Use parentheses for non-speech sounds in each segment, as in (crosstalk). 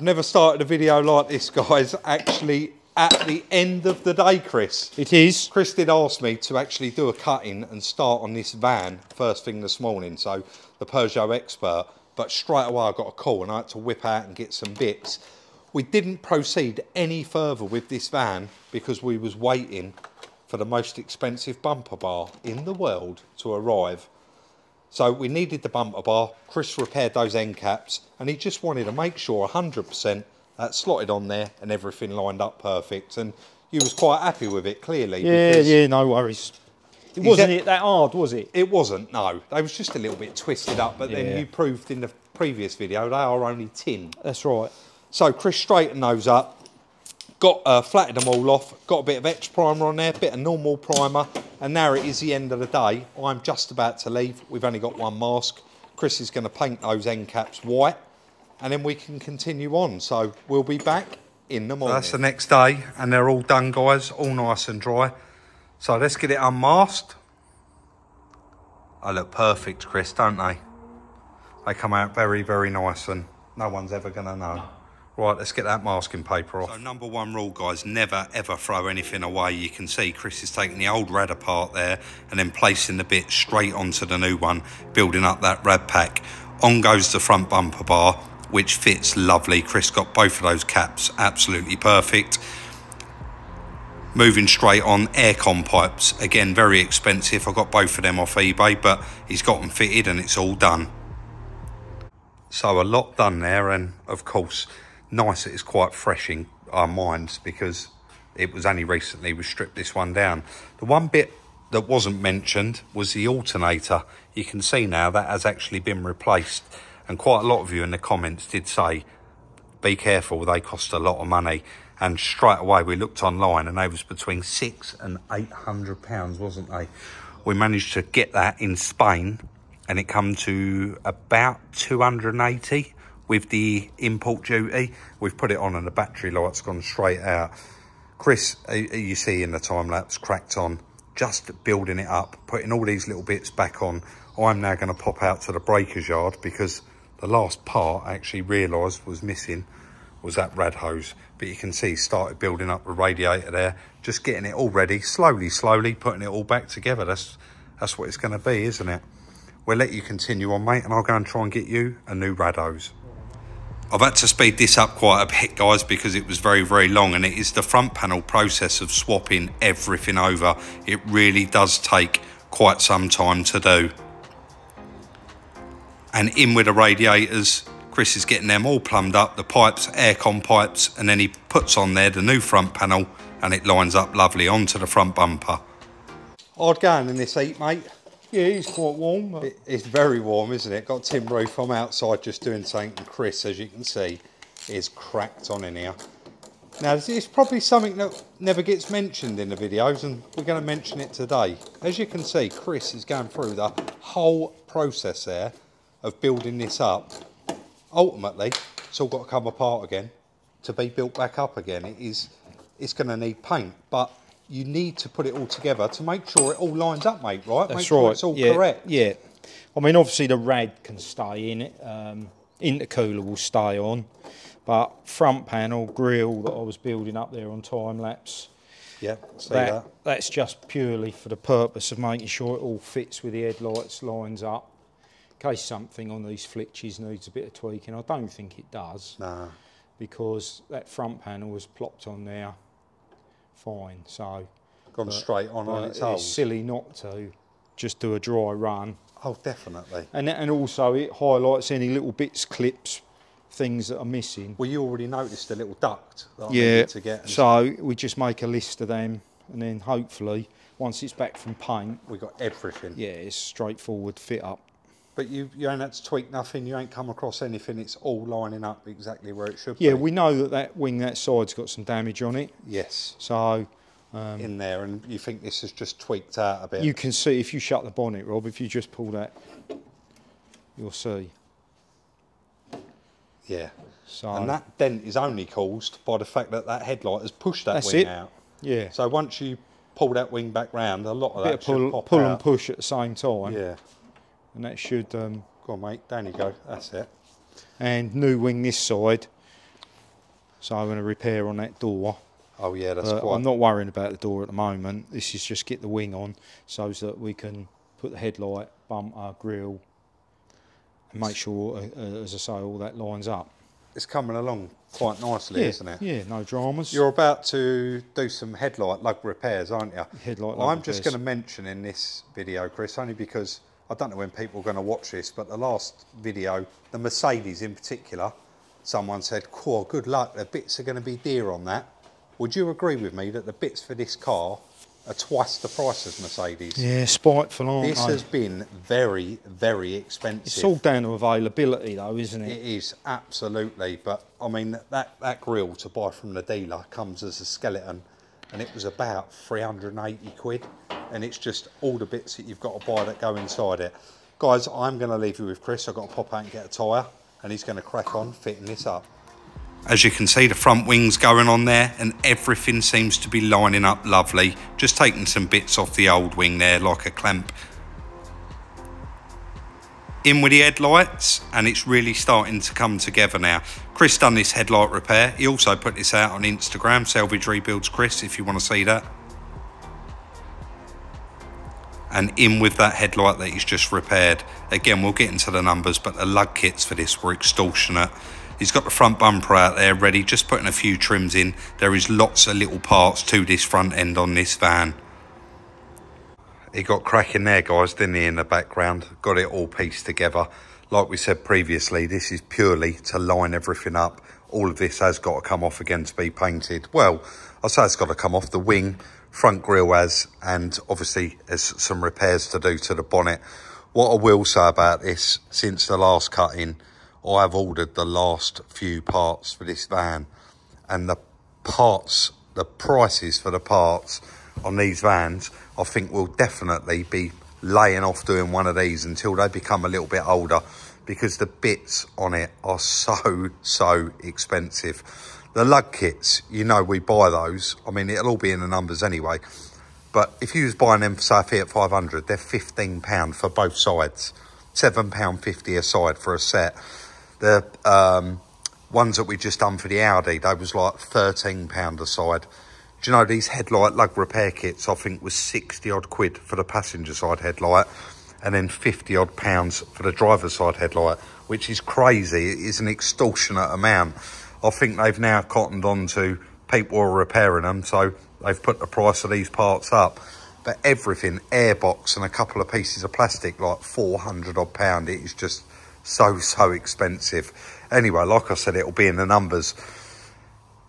Never started a video like this, guys. Actually, at the end of the day, Chris. It is. Chris did ask me to actually do a cutting and start on this van first thing this morning. So the Peugeot Expert. But straight away I got a call and I had to whip out and get some bits. We didn't proceed any further with this van because we was waiting for the most expensive bumper bar in the world to arrive. So we needed the bumper bar. Chris repaired those end caps and he just wanted to make sure 100% that slotted on there and everything lined up perfect. And you was quite happy with it, clearly. Yeah, yeah, no worries. It wasn't it that hard, was it? It wasn't, no. They was just a little bit twisted up, but then you proved in the previous video they are only tin. That's right. So Chris straightened those up, got uh, them all off, got a bit of etch primer on there, bit of normal primer, and now it is the end of the day. I'm just about to leave. We've only got one mask. Chris is going to paint those end caps white, and then we can continue on. So we'll be back in the morning. That's the next day, and they're all done, guys, all nice and dry. So let's get it unmasked. They look perfect, Chris, don't they? They come out very, very nice, and no one's ever going to know. Right, let's get that masking paper off. So number one rule, guys, never ever throw anything away. You can see Chris is taking the old rad apart there and then placing the bit straight onto the new one, building up that rad pack. On goes the front bumper bar, which fits lovely. Chris got both of those caps absolutely perfect. Moving straight on aircon pipes, again very expensive. I got both of them off eBay, but he's got them fitted and it's all done. So a lot done there, and of course, nice it is quite fresh in our minds because it was only recently we stripped this one down. The one bit that wasn't mentioned was the alternator. You can see now that has actually been replaced, and quite a lot of you in the comments did say, "Be careful, they cost a lot of money." And straight away we looked online, and they was between six and eight hundred pounds, wasn't they? We managed to get that in Spain and it come to about 280 with the import duty. We've put it on and the battery light's gone straight out. Chris, you see in the time lapse, cracked on, just building it up, putting all these little bits back on. I'm now going to pop out to the breaker's yard because the last part I actually realised was missing was that rad hose. But you can see started building up the radiator there, just getting it all ready, slowly, slowly, putting it all back together. That's, that's what it's going to be, isn't it? We'll let you continue on, mate, and I'll go and try and get you a new rad hose. I've had to speed this up quite a bit, guys, because it was very, very long, and it is the front panel process of swapping everything over. It really does take quite some time to do. And in with the radiators, Chris is getting them all plumbed up, the pipes, aircon pipes, and then he puts on there the new front panel, and it lines up lovely onto the front bumper. Hard going in this heat, mate. Yeah, it's quite warm. It- It's very warm, isn't it? Got tin roof. I'm outside just doing something, and Chris, as you can see, is cracked on in here. Now, is probably something that never gets mentioned in the videos, and we're going to mention it today. As you can see, Chris is going through the whole process there of building this up. Ultimately, it's all got to come apart again to be built back up again. It is, it's going to need paint, but you need to put it all together to make sure it all lines up, mate. Right? That's make sure right. it's all yeah, correct. Yeah. I mean, obviously the rad can stay in it. Um, intercooler will stay on, but front panel grill that I was building up there on time lapse. Yeah, see That, that. that's just purely for the purpose of making sure it all fits with the headlights, lines up. In case something on these flitches needs a bit of tweaking, I don't think it does Nah. because that front panel was plopped on there fine. So Gone straight on on but its it's silly not to just do a dry run. Oh, definitely. And and also it highlights any little bits, clips, things that are missing. Well, you already noticed the little duct that yeah. needed to get. and So we just make a list of them, and then hopefully once it's back from paint, we got everything. yeah, it's straightforward fit up. But you, you ain't had to tweak nothing. You ain't come across anything. It's all lining up exactly where it should be. Yeah, we know that that wing that side's got some damage on it. Yes. So um, in there, and you think this is just tweaked out a bit. you can see if you shut the bonnet, Rob. If you just pull that, you'll see. yeah. So And that dent is only caused by the fact that that headlight has pushed that That's wing it. out. yeah, So once you pull that wing back round, a lot of bit that of pull, pull and push at the same time, Yeah. And that should. Um, Go on, mate. Down you go. That's it. and new wing this side So I'm going to repair on that door. Oh yeah, that's Uh, quite. I'm not worrying about the door at the moment. This is just get the wing on so that we can put the headlight, bumper, grill, and make sure, uh, uh, as I say, all that lines up. It's coming along quite nicely, yeah, isn't it? Yeah, no dramas. You're about to do some headlight lug repairs, aren't you? Headlight Well, I'm just going to mention in this video, Chris, only because I don't know when people are going to watch this, but the last video, the Mercedes in particular, someone said, "Cool, good luck. The bits are going to be dear on that." Would you agree with me that the bits for this car are twice the price as Mercedes? yeah, spiteful, aren't This they? has been very, very expensive. It's all down to availability, though, isn't It it? is absolutely, but I mean that that grill to buy from the dealer comes as a skeleton, and it was about 380 quid, and it's just all the bits that you've got to buy that go inside it. Guys, I'm going to leave you with Chris. I've got to pop out and get a tyre, and he's going to crack on fitting this up. As you can see, the front wing's going on there, and everything seems to be lining up lovely. Just taking some bits off the old wing there, like a clamp in with the headlights and it's really starting to come together now. Chris done this headlight repair. He also put this out on Instagram, Salvage Rebuilds Chris, if you want to see that. And in with that headlight that he's just repaired. Again, we'll get into the numbers, but the lug kits for this were extortionate. He's got the front bumper out there ready, just putting a few trims in. There is lots of little parts to this front end on this van. He got cracking there, guys, didn't he, in the background? Got it all pieced together. Like we said previously, this is purely to line everything up. All of this has got to come off again to be painted. Well, I say it's got to come off the wing, front grille has, and obviously there's some repairs to do to the bonnet. What I will say about this, since the last cut-in, I have ordered the last few parts for this van, and the parts, the prices for the parts on these vans, I think we'll definitely be laying off doing one of these until they become a little bit older because the bits on it are so, so expensive. The lug kits, you know, we buy those. I mean, it'll all be in the numbers anyway. But if you was buying them for say Fiat 500, they're £15 for both sides. £7.50 a side for a set. The um, ones that we just done for the Audi, they was like £13 a side. Do you know these headlight lug repair kits? I think was 60 odd quid for the passenger side headlight and then 50 odd pounds for the driver's side headlight, which is crazy. It is an extortionate amount. I think they've now cottoned on to people are repairing them, so they've put the price of these parts up. But everything, airbox and a couple of pieces of plastic, like 400 odd pound, it is just so, so expensive. Anyway, like I said, it'll be in the numbers.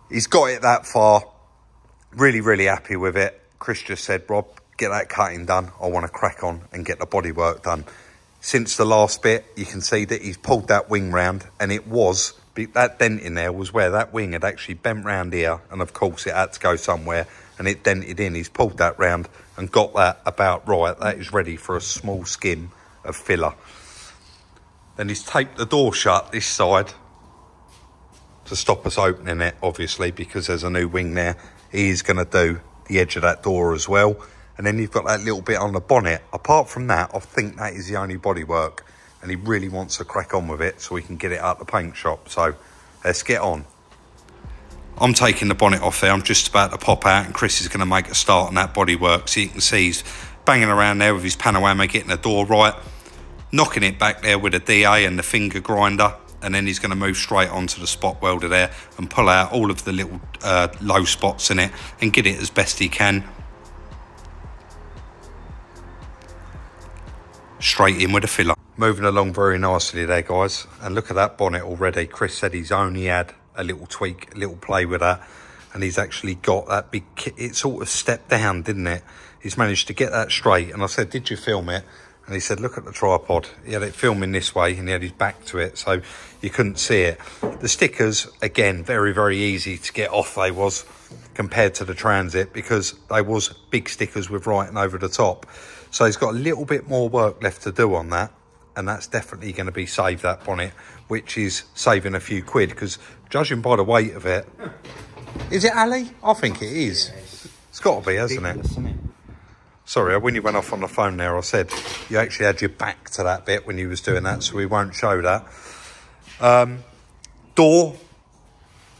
He's got it that far really, really happy with it. Chris just said, Rob, get that cutting done. I want to crack on and get the bodywork done. Since the last bit, you can see that he's pulled that wing round and it was, that dent in there was where that wing had actually bent round here. And of course it had to go somewhere and it dented in. He's pulled that round and got that about right. That is ready for a small skim of filler. Then he's taped the door shut this side to stop us opening it, obviously, because there's a new wing there. He's going to do the edge of that door as well. And then you've got that little bit on the bonnet. Apart from that, I think that is the only bodywork. And he really wants to crack on with it so we can get it out the paint shop. So let's get on. I'm taking the bonnet off there. I'm just about to pop out and Chris is going to make a start on that bodywork. So you can see he's banging around there with his panorama, getting the door right, knocking it back there with a DA and the finger grinder. And then he's going to move straight onto the spot welder there and pull out all of the little uh, low spots in it and get it as best he can. Straight in with a filler. Moving along very nicely there, guys. And look at that bonnet already. Chris said he's only had a little tweak, a little play with that. And he's actually got that big, it sort of stepped down, didn't it? He's managed to get that straight. And I said, did you film it? And he said, look at the tripod. He had it filming this way and he had his back to it. So you couldn't see it. The stickers, again, very, very easy to get off. They was compared to the Transit because they was big stickers with writing over the top. So he's got a little bit more work left to do on that. And that's definitely going to be save that bonnet, which is saving a few quid because judging by the weight of it, is it Ali? I think it is. It's got to be, hasn't it? Sorry, when you went off on the phone there, I said you actually had your back to that bit when you was doing that, so we won't show that. Um, door,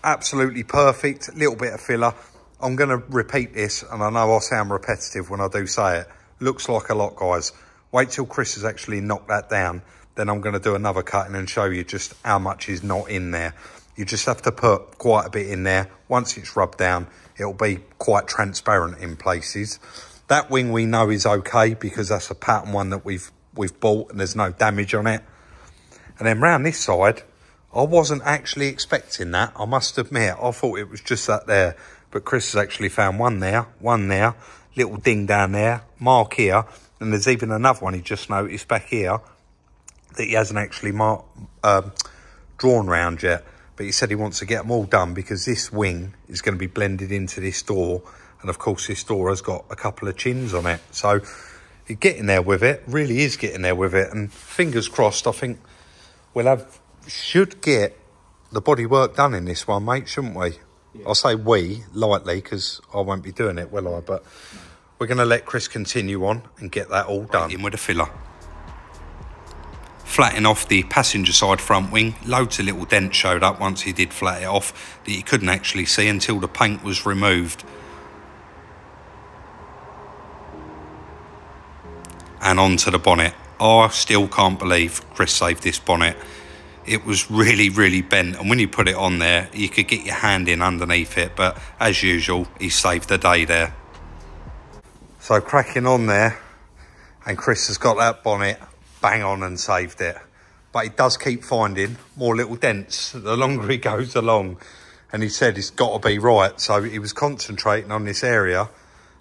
absolutely perfect. Little bit of filler. I'm going to repeat this, and I know I sound repetitive when I do say it. Looks like a lot, guys. Wait till Chris has actually knocked that down. Then I'm going to do another cutting and show you just how much is not in there. You just have to put quite a bit in there. Once it's rubbed down, it'll be quite transparent in places. That wing we know is okay because that's a pattern one that we've we've bought and there's no damage on it. And then round this side, I wasn't actually expecting that. I must admit, I thought it was just that there. But Chris has actually found one there, one there, little ding down there, mark here. And there's even another one he just noticed back here that he hasn't actually mark, um, drawn round yet. But he said he wants to get them all done because this wing is going to be blended into this door. And of course, this door has got a couple of chins on it. So getting there with it, really is getting there with it. And fingers crossed, I think we'll have, should get the body work done in this one, mate, shouldn't we? Yeah. I'll say we lightly because I won't be doing it, will I? But we're going to let Chris continue on and get that all done. In with a filler flattening off the passenger side front wing. Loads of little dents showed up once he did flat it off that you couldn't actually see until the paint was removed. And onto the bonnet. Oh, I still can't believe Chris saved this bonnet. It was really, really bent. And when you put it on there, you could get your hand in underneath it. But as usual, he saved the day there. So cracking on there. And Chris has got that bonnet bang on and saved it. But he does keep finding more little dents the longer he goes along. And he said it's got to be right. So he was concentrating on this area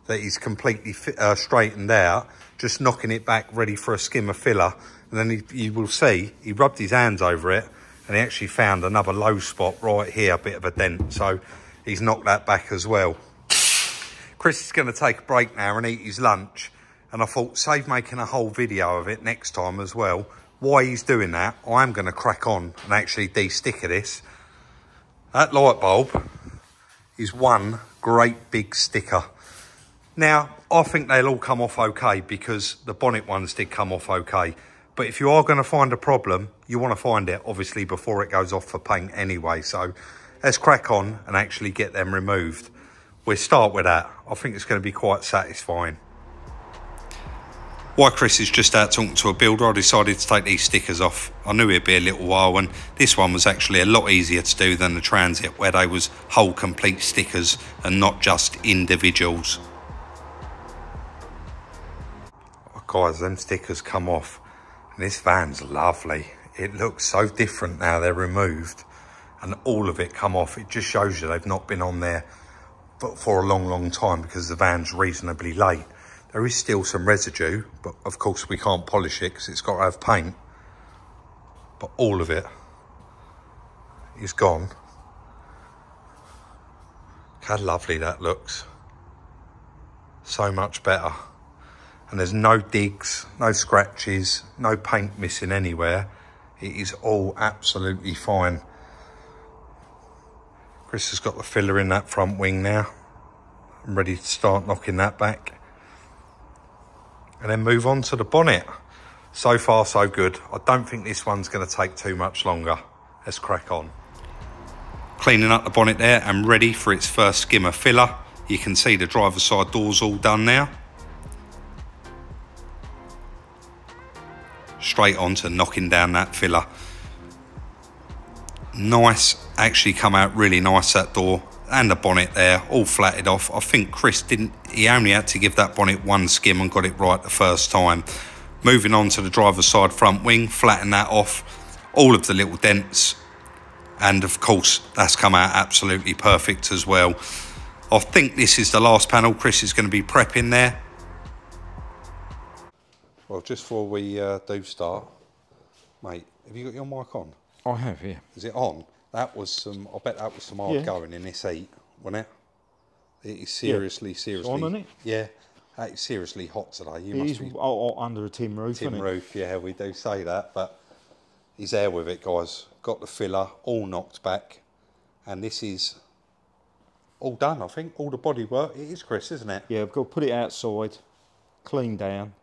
that he's completely fit, uh, straightened out, just knocking it back ready for a skimmer filler. And then he, you will see he rubbed his hands over it and he actually found another low spot right here, a bit of a dent. So he's knocked that back as well. Chris is going to take a break now and eat his lunch. And I thought, save making a whole video of it next time as well. Why he's doing that, I'm going to crack on and actually de-sticker this. That light bulb is one great big sticker. Now, I think they'll all come off okay because the bonnet ones did come off okay. But if you are going to find a problem, you want to find it, obviously, before it goes off for paint anyway. So let's crack on and actually get them removed. We'll start with that. I think it's going to be quite satisfying. While Chris is just out talking to a builder, I decided to take these stickers off. I knew it'd be a little while and this one was actually a lot easier to do than the Transit where they was whole complete stickers and not just individuals. Guys, them stickers come off and this van's lovely. It looks so different now they're removed and all of it come off. It just shows you they've not been on there for a long, long time because the van's reasonably late. There is still some residue, but of course we can't polish it because it's got to have paint. But all of it is gone. How lovely that looks. So much better. And there's no digs, no scratches, no paint missing anywhere. It is all absolutely fine. Chris has got the filler in that front wing now. I'm ready to start knocking that back and then move on to the bonnet. So far, so good. I don't think this one's going to take too much longer. Let's crack on. Cleaning up the bonnet there and ready for its first skimmer filler. You can see the driver's side doors all done now. Straight on to knocking down that filler. Nice, actually come out really nice that door and the bonnet there, all flatted off. I think Chris didn't, he only had to give that bonnet one skim and got it right the first time. Moving on to the driver's side front wing, flatten that off, all of the little dents. And of course, that's come out absolutely perfect as well. I think this is the last panel Chris is going to be prepping there. Well, just before we uh, do start, mate, have you got your mic on? I have, yeah. Is it on? That was some. I bet that was some hard yeah. going in this heat, wasn't it? It is seriously, yeah. seriously. It's on, it? Yeah. It's seriously hot today. You it must be oh, under a tin roof. Tin roof, yeah, we do say that, but he's there with it, guys. Got the filler all knocked back, and this is all done. I think all the body work. It is, Chris, isn't it? Yeah, we've got to put it outside, clean down,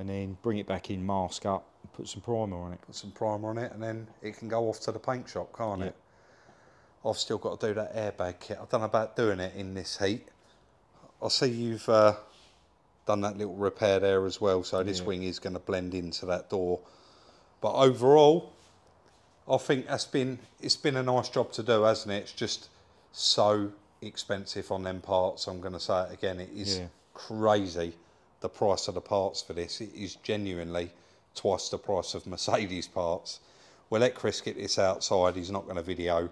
and then bring it back in, mask up, put some primer on it. Put some primer on it, and then it can go off to the paint shop, can't it? I've still got to do that airbag kit. I don't know about doing it in this heat. I see you've uh, done that little repair there as well, so this Yeah. wing is going to blend into that door. But overall, I think that's been it's been a nice job to do, hasn't it? It's just so expensive on them parts. I'm going to say it again. It is Yeah. crazy the price of the parts for this. It is genuinely twice the price of Mercedes parts. We'll let Chris get this outside. He's not going to video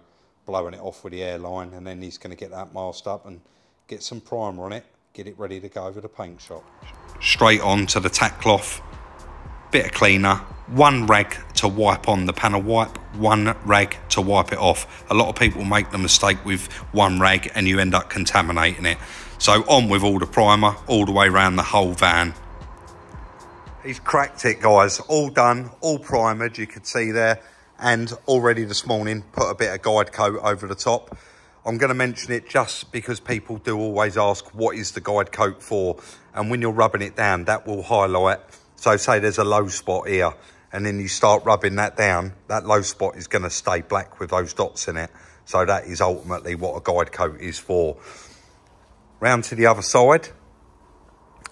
blowing it off with the airline, and then he's going to get that masked up and get some primer on it. Get it ready to go over the paint shop. Straight on to the tack cloth bit of cleaner, one rag to wipe on the panel wipe, one rag to wipe it off. A lot of people make the mistake with one rag and you end up contaminating it. So on with all the primer, all the way around the whole van. He's cracked it guys, all done, all primered, you could see there. And already this morning, put a bit of guide coat over the top. I'm going to mention it just because people do always ask what is the guide coat for and when you're rubbing it down that will highlight so say there's a low spot here and then you start rubbing that down that low spot is going to stay black with those dots in it so that is ultimately what a guide coat is for round to the other side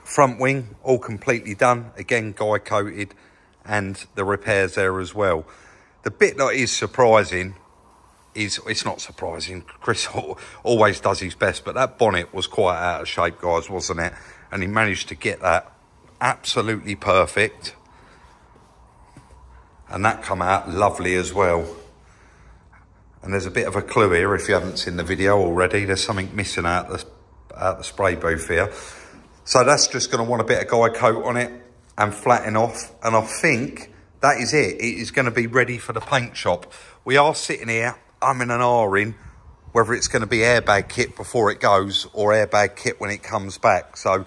front wing all completely done again guide coated and the repairs there as well the bit that is surprising is it's not surprising. Chris (laughs) always does his best, but that bonnet was quite out of shape, guys, wasn't it? And he managed to get that absolutely perfect. And that come out lovely as well. And there's a bit of a clue here if you haven't seen the video already. There's something missing out the, out the spray booth here. So that's just going to want a bit of guide coat on it and flatten off. And I think that is it. It is going to be ready for the paint shop. We are sitting here, I'm in an R-in, whether it's going to be airbag kit before it goes or airbag kit when it comes back. So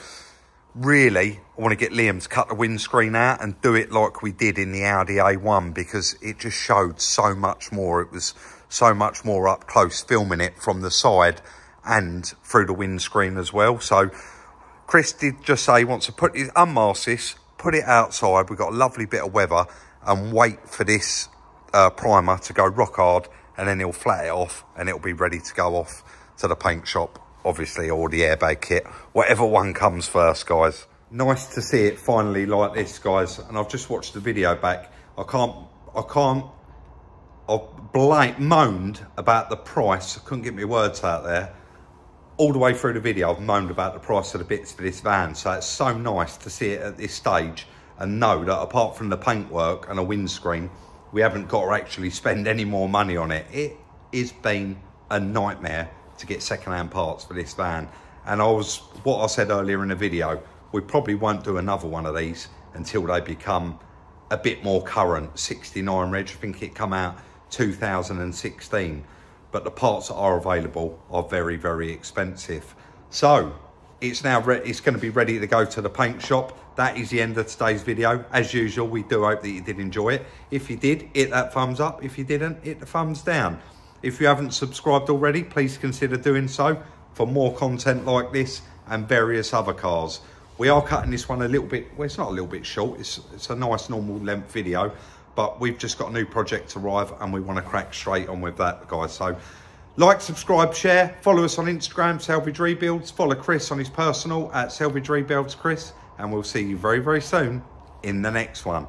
really, I want to get Liam to cut the windscreen out and do it like we did in the Audi A1 because it just showed so much more. It was so much more up close filming it from the side and through the windscreen as well. So Chris did just say he wants to put his unmask this, put it outside. We've got a lovely bit of weather and wait for this uh, primer to go rock hard and then he'll flat it off and it'll be ready to go off to the paint shop, obviously, or the airbag kit, whatever one comes first, guys. Nice to see it finally like this, guys. And I've just watched the video back. I can't, I can't, I've moaned about the price. I couldn't get my words out there all the way through the video, I've moaned about the price of the bits for this van. So it's so nice to see it at this stage and know that apart from the paintwork and a windscreen, we haven't got to actually spend any more money on it. It has been a nightmare to get second-hand parts for this van. And I was, what I said earlier in the video, we probably won't do another one of these until they become a bit more current. 69 reg, I think it come out 2016 but the parts that are available are very, very expensive. So it's now it's going to be ready to go to the paint shop. That is the end of today's video. As usual, we do hope that you did enjoy it. If you did, hit that thumbs up. If you didn't, hit the thumbs down. If you haven't subscribed already, please consider doing so for more content like this and various other cars. We are cutting this one a little bit, well, it's not a little bit short. It's, it's a nice normal length video but we've just got a new project to arrive and we want to crack straight on with that guys so like subscribe share follow us on instagram salvage rebuilds follow chris on his personal at salvage rebuilds chris and we'll see you very very soon in the next one